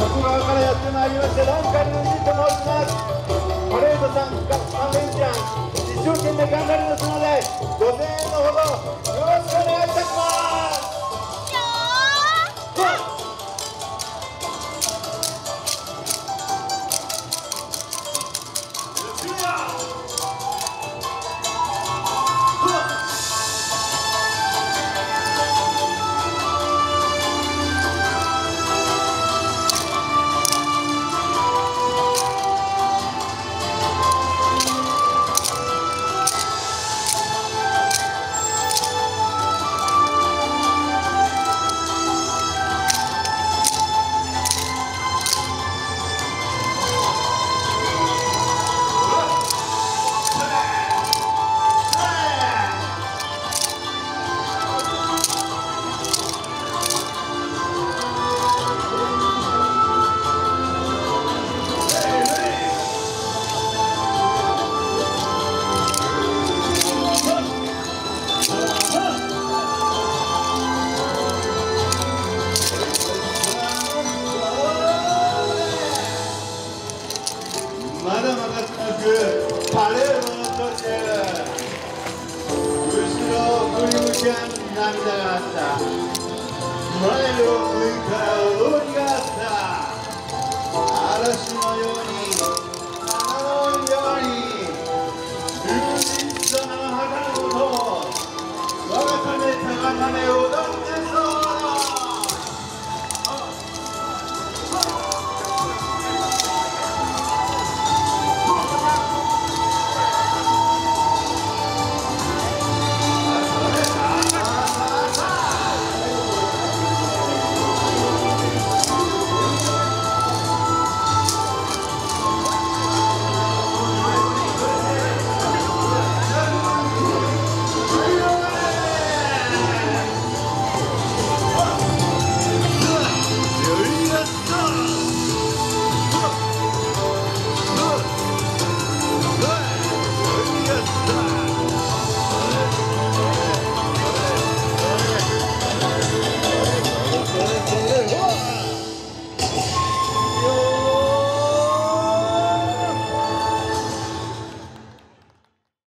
徳側からやってまいりましたランカルの兄と申します。パレードさん、ガッツさん、レンちゃん一生懸命頑張りますので5000のほど Чем нам дата? Малюнка лунька